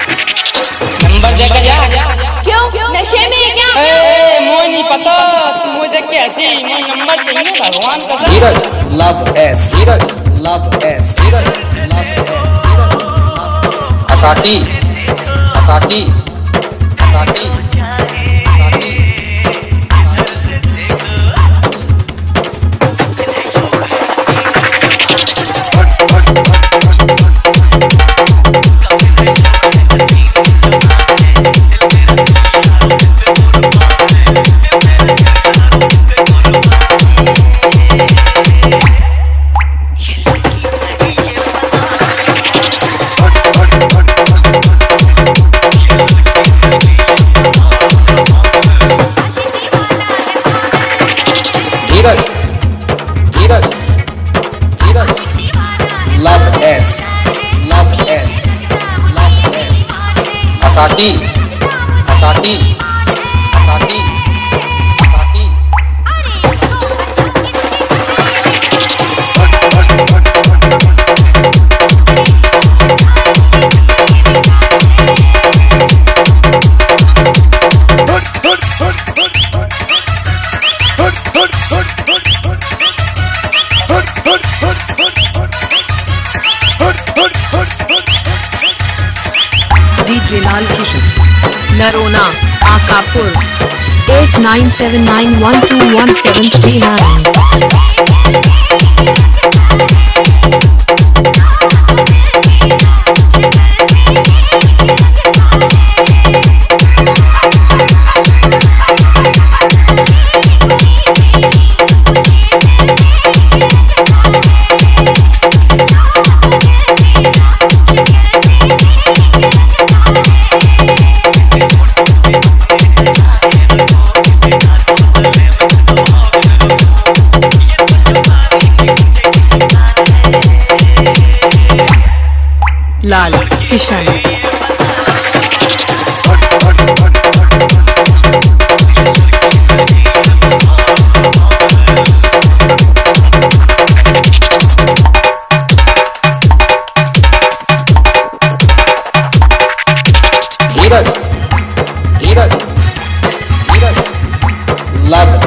Number जग जा क्यों? नशे में है क्या? ए मोय नहीं पता हसाती हसाती हसाती Hood, hood, hood. Lal Krishna Noronha आकापुर eight nine seven nine one two one seven three nine. Lal Kishan. Dheeraj Dheeraj Dheeraj love